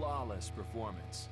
Flawless performance.